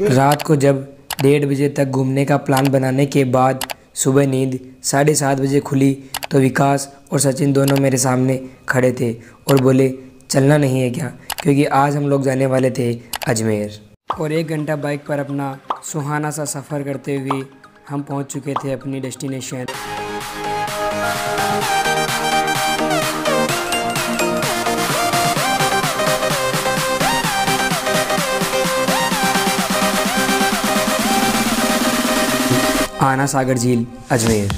रात को जब डेढ़ बजे तक घूमने का प्लान बनाने के बाद सुबह नींद साढ़े सात बजे खुली तो विकास और सचिन दोनों मेरे सामने खड़े थे और बोले, चलना नहीं है क्या? क्योंकि आज हम लोग जाने वाले थे अजमेर। और एक घंटा बाइक पर अपना सुहाना सा सफ़र करते हुए हम पहुँच चुके थे अपनी डेस्टिनेशन आना सागर झील, अजमेर।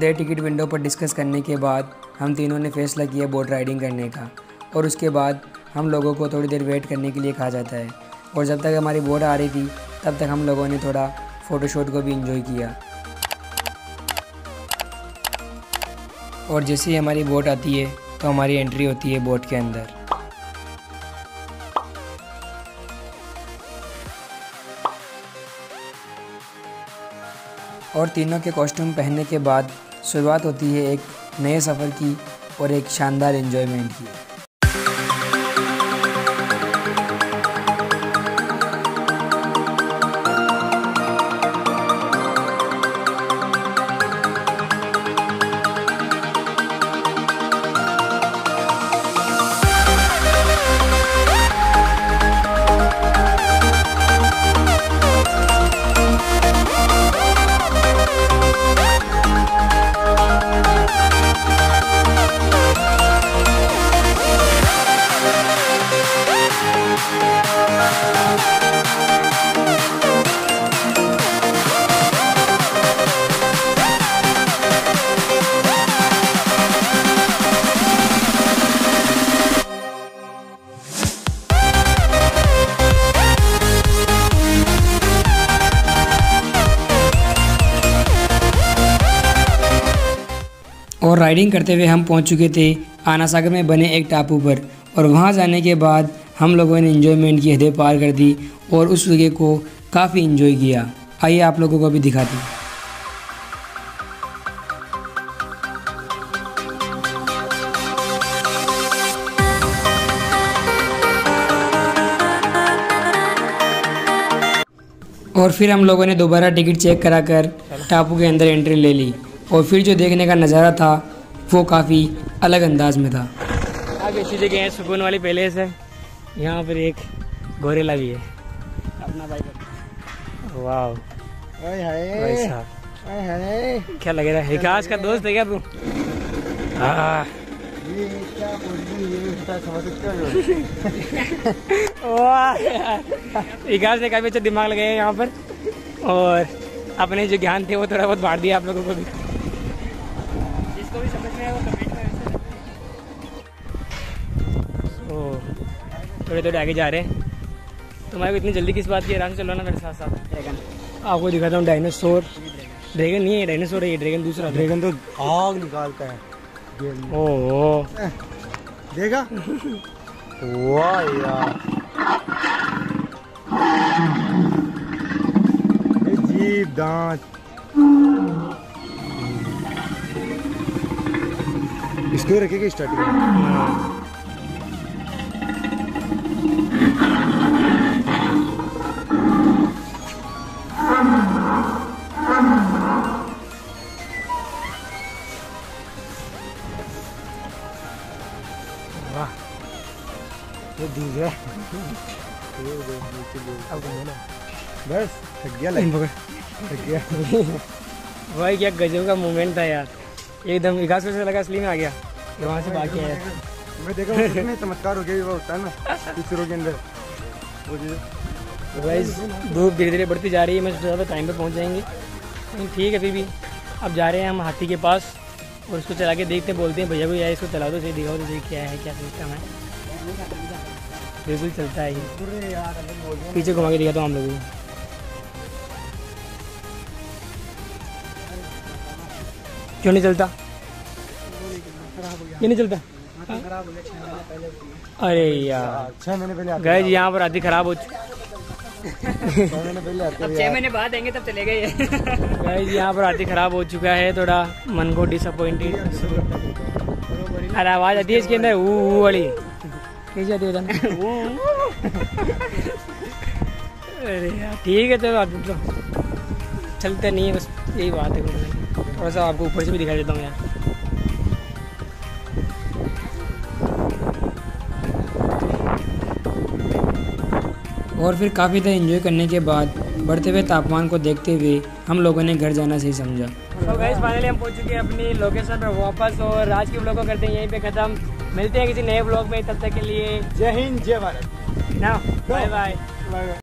देर टिकट विंडो पर डिस्कस करने के बाद हम तीनों ने फैसला किया बोट राइडिंग करने का और उसके बाद हम लोगों को थोड़ी देर वेट करने के लिए कहा जाता है और जब तक हमारी बोट आ रही थी, तब तक हम लोगों ने थोड़ा फ़ोटोशूट को भी इंजॉय किया। और जैसे ही हमारी बोट आती है तो हमारी एंट्री होती है बोट के अंदर। और तीनों के कॉस्ट्यूम पहनने के बाद शुरुआत होती है एक नए सफ़र की और एक शानदार इन्जॉयमेंट की। और राइडिंग करते हुए हम पहुँच चुके थे आना सागर में बने एक टापू पर और वहाँ जाने के बाद हम लोगों ने इन्जॉयमेंट की हदें पार कर दी और उस जगह को काफ़ी इन्जॉय किया। आइए आप लोगों को भी दिखाती हूँ। और फिर हम लोगों ने दोबारा टिकट चेक कराकर टापू के अंदर एंट्री ले ली। और फिर जो देखने का नज़ारा था वो काफ़ी अलग अंदाज में था। आगे इसी जगह है सुकून वाली पैलेस है। यहाँ पर एक गोरेला भी है। अपना बाइक वाह भाई साहब। क्या लग रहा है? विकास का दोस्त है क्या तू? हाँ। विकास ने काफ़ी अच्छा दिमाग लगाया यहाँ पर। और अपने जो ज्ञान थे वो थोड़ा बहुत बांट दिया आप लोगों को भी। थोड़े थोड़े आगे जा रहे हैं। तुम्हारे को इतनी जल्दी किस बात की आराम से चलो ना मेरे साथ साथ? ड्रैगन आपको दिखाता हूँ डायनासोर ड्रैगन नहीं है डायनासोर है ये ड्रैगन दूसरा ड्रैगन तो आग निकालता है। ओह। देखा? वाह यार। ये जीभ दांत। इसको रखेगा स्टार्टिंग वाह ये दूसरा ये दो, नीचे दो। अब ना बस थक गया इन लग पकड़ थक गया। भाई क्या गजब का मोमेंट था यार। एकदम विकास को से लगा असली में आ गया। ये वहाँ से भाग के आया मैं देखा कितने चमत्कार हो गया वो होता है ना इसरो के अंदर। वो जो भाई धूप धीरे धीरे बढ़ती जा रही है मैं सोचा था टाइम पे पहुँच जाएँगे। ठीक है फिर भी। अब जा रहे हैं हम हाथी के पास। और उसको चला के देखते बोलते हैं भैया को यार इसको चला दो सही दिखाओ तो सही क्या है क्या सिस्टम है। बिल्कुल चलता है ये। पीछे घुमा के दिखाता हूँ हम लोगों को। क्यों नहीं चलता? ये नहीं चलता? अरे यार। छह महीने पहले गए यहाँ पर आधी खराब हो चुकी छह महीने बाद आएँगे तब चले गए। गाइस यहाँ पर आती खराब हो चुका है थोड़ा मन को डिसअपॉइंटेड अरे आवाज़ आती है इसके अंदर ऊ ऊ वाली। कैसी आती है अरे यार ठीक है चलो तो चलते नहीं है बस यही बात है। थोड़ा सा आपको ऊपर से भी दिखा देता हूँ यार। और फिर काफ़ी देर एंजॉय करने के बाद बढ़ते हुए तापमान को देखते हुए हम लोगों ने घर जाना सही समझा। तो गैस फाइनली हम पहुँच चुके हैं अपनी लोकेशन पर वापस और आज के ब्लॉग को करते हैं यहीं पे ख़त्म। मिलते हैं किसी नए ब्लॉग में तब तक के लिए जय हिंद जय भारत। ना बाय बाय बाय